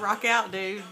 Rock out, dude.